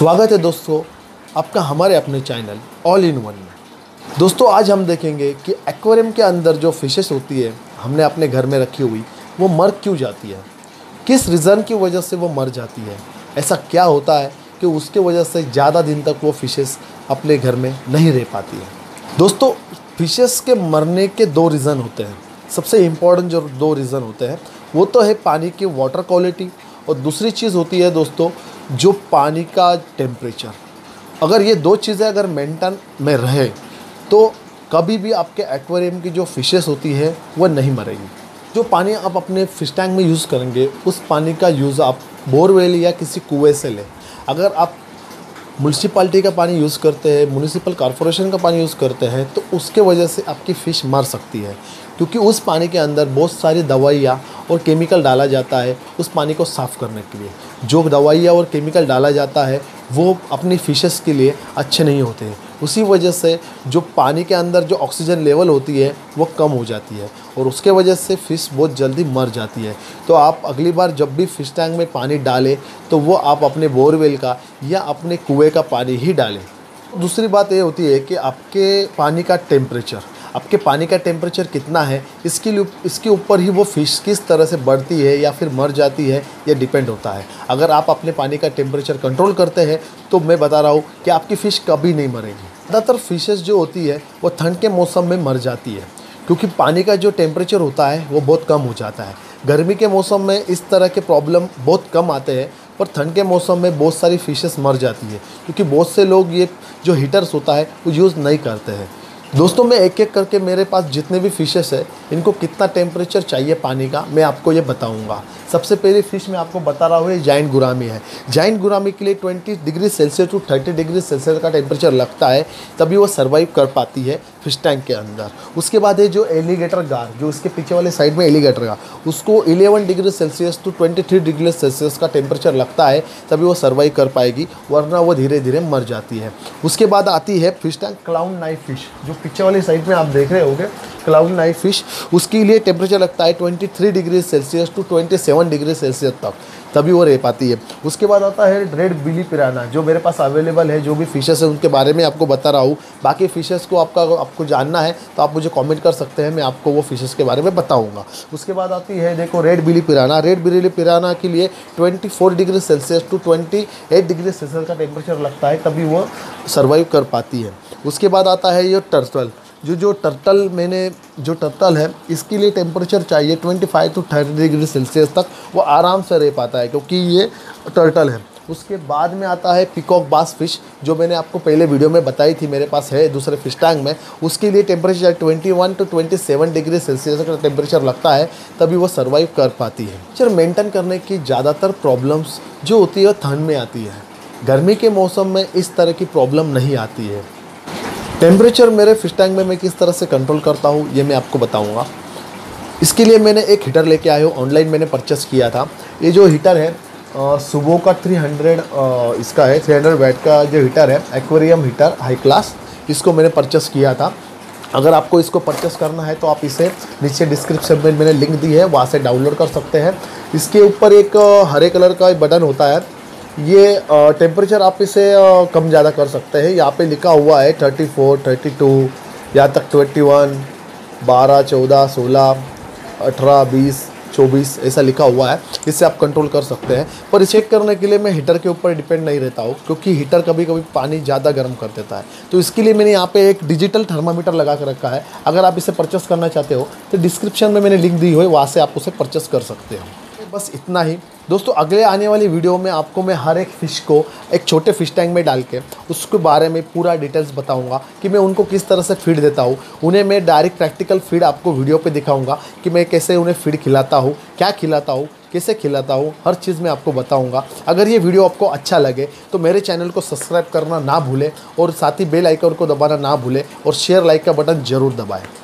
स्वागत है दोस्तों आपका हमारे अपने चैनल ऑल इन वन में। दोस्तों, आज हम देखेंगे कि एक्वेरियम के अंदर जो फिशेस होती है, हमने अपने घर में रखी हुई, वो मर क्यों जाती है? किस रीज़न की वजह से वो मर जाती है? ऐसा क्या होता है कि उसके वजह से ज़्यादा दिन तक वो फिशेस अपने घर में नहीं रह पाती है? दोस्तों फिशेस के मरने के दो रीज़न होते हैं। सबसे इम्पोर्टेंट जो दो रीज़न होते हैं, वो तो है पानी की वाटर क्वालिटी और दूसरी चीज़ होती है दोस्तों जो पानी का टेम्परेचर अगर ये दो चीज़ें अगर मेंटेन में रहे तो कभी भी आपके एक्वेरियम की जो फिशेस होती है, वो नहीं मरेगी। जो पानी आप अपने फ़िश टैंक में यूज़ करेंगे, उस पानी का यूज़ आप बोरवेल या किसी कुएँ से लें। अगर आप म्यूनसिपाल्टी का पानी यूज़ करते हैं म्यूनसिपल कॉरपोरेशन का पानी यूज़ करते हैं तो उसके वजह से आपकी फ़िश मर सकती है। क्योंकि उस पानी के अंदर बहुत सारी दवाइयाँ और केमिकल डाला जाता है उस पानी को साफ़ करने के लिए। जो दवाइयाँ और केमिकल डाला जाता है, वो अपनी फिशेस के लिए अच्छे नहीं होते हैं। उसी वजह से जो पानी के अंदर जो ऑक्सीजन लेवल होती है, वो कम हो जाती है और उसके वजह से फ़िश बहुत जल्दी मर जाती है। तो आप अगली बार जब भी फ़िश टैंक में पानी डालें तो वो आप अपने बोरवेल का या अपने कुएँ का पानी ही डालें। दूसरी बात ये होती है कि आपके पानी का टेम्परेचर आपके पानी का टेम्परेचर कितना है, इसके लिए, इसके ऊपर ही वो फ़िश किस तरह से बढ़ती है या फिर मर जाती है, ये डिपेंड होता है। अगर आप अपने पानी का टेम्परेचर कंट्रोल करते हैं तो मैं बता रहा हूँ कि आपकी फ़िश कभी नहीं मरेगी। ज़्यादातर फिशेज़ जो होती है, वो ठंड के मौसम में मर जाती है, क्योंकि पानी का जो टेम्परेचर होता है, वो बहुत कम हो जाता है। गर्मी के मौसम में इस तरह के प्रॉब्लम बहुत कम आते हैं, पर ठंड के मौसम में बहुत सारी फिशेस मर जाती है, क्योंकि बहुत से लोग ये जो हीटर्स होता है, वो यूज़ नहीं करते हैं। दोस्तों, मैं एक एक करके मेरे पास जितने भी फिशेस है, इनको कितना टेम्परेचर चाहिए पानी का, मैं आपको ये बताऊँगा। सबसे पहले फ़िश मैं आपको बता रहा हूँ, ये जाइंट गुरामी है। जाइंट गुरामी के लिए 20 degree Celsius to 30 degree Celsius का टेम्परेचर लगता है, तभी वो सर्वाइव कर पाती है। फ़िश टैंक के अंदर। उसके बाद है जो एलिगेटर गार जो इसके पीछे वाले साइड में एलिगेटर का उसको 11 degree Celsius to 23 degree Celsius का टेम्परेचर लगता है, तभी वो सर्वाइव कर पाएगी, वरना वो धीरे धीरे मर जाती है। उसके बाद आती है fish tank clown knife fish जो पीछे वाली साइड में आप देख रहे होंगे क्लाउन नाइफ फ़िश उसके लिए टेम्परेचर लगता है 23 degree Celsius to 27 degree Celsius तक, तभी वो रह पाती है। उसके बाद आता है रेड बिली पिराना जो मेरे पास अवेलेबल है, जो भी फिशेस है, उनके बारे में आपको बता रहा हूँ। बाकी फिशेस को आपका आपको जानना है तो आप मुझे कमेंट कर सकते हैं, मैं आपको वो फिशेस के बारे में बताऊँगा। उसके बाद आती है, देखो रेड बिली पिराना रेड बिली पिराना के लिए twenty degree Celsius to twenty degree Celsius का टेम्परेचर लगता है, तभी वो सर्वाइव कर पाती है। उसके बाद आता है ये टर्टल जो जो टर्टल मैंने, जो टर्टल है, इसके लिए टेम्परेचर चाहिए 25 टू 30 डिग्री सेल्सियस तक, वो आराम से रह पाता है, क्योंकि ये टर्टल है। उसके बाद में आता है पिकॉक बास फ़िश जो मैंने आपको पहले वीडियो में बताई थी, मेरे पास है दूसरे फ़िश टैंक में। उसके लिए टेम्परेचर 21 टू 27 डिग्री सेल्सियस का टेम्परेचर लगता है, तभी वो सर्वाइव कर पाती है। सर मेंटेन करने की ज़्यादातर प्रॉब्लम्स जो होती है, वो ठंड में आती है। गर्मी के मौसम में इस तरह की प्रॉब्लम नहीं आती है। टेम्परेचर मेरे फ़िश टैंक में मैं किस तरह से कंट्रोल करता हूँ, ये मैं आपको बताऊँगा। इसके लिए मैंने एक हीटर लेके आया हूँ ऑनलाइन मैंने परचेस किया था। ये जो हीटर है सुबह का 300 इसका है 300 हंड्रेड वैट का जो हीटर है एक्वेरियम हीटर हाई क्लास इसको मैंने परचेस किया था। अगर आपको इसको परचेस करना है तो आप इसे नीचे डिस्क्रिप्शन में मैंने लिंक दी है, वहाँ से डाउनलोड कर सकते हैं। इसके ऊपर एक हरे कलर का बटन होता है। ये टेम्परेचर आप इसे कम ज़्यादा कर सकते हैं। यहाँ पे लिखा हुआ है थर्टी फोर थर्टी टू यहाँ तक ट्वेंटी वन बारह, चौदह, सोलह, अठारह, बीस चौबीस, ऐसा लिखा हुआ है इससे आप कंट्रोल कर सकते हैं। पर चेक करने के लिए मैं हीटर के ऊपर डिपेंड नहीं रहता हूँ, क्योंकि हीटर कभी कभी पानी ज़्यादा गर्म कर देता है। तो इसके लिए मैंने यहाँ पे एक डिजिटल थर्मामीटर लगा कर रखा है। अगर आप इसे परचेस करना चाहते हो तो डिस्क्रिप्शन में मैंने लिंक दी हुई वहाँ से आप उसे परचेस कर सकते हो। बस इतना ही। दोस्तों, अगले आने वाली वीडियो में आपको मैं हर एक फ़िश को एक छोटे फ़िश टैंक में डाल के उसके बारे में पूरा डिटेल्स बताऊँगा कि मैं उनको किस तरह से फ़ीड देता हूँ। उन्हें मैं डायरेक्ट प्रैक्टिकल फ़ीड आपको वीडियो पे दिखाऊँगा कि मैं कैसे उन्हें फ़ीड खिलाता हूँ, क्या खिलाता हूँ, कैसे खिलाता हूँ, हर चीज़ मैं आपको बताऊँगा। अगर ये वीडियो आपको अच्छा लगे तो मेरे चैनल को सब्सक्राइब करना ना भूलें और साथ ही बेल आइकन को दबाना ना भूलें और शेयर लाइक का बटन ज़रूर दबाएँ।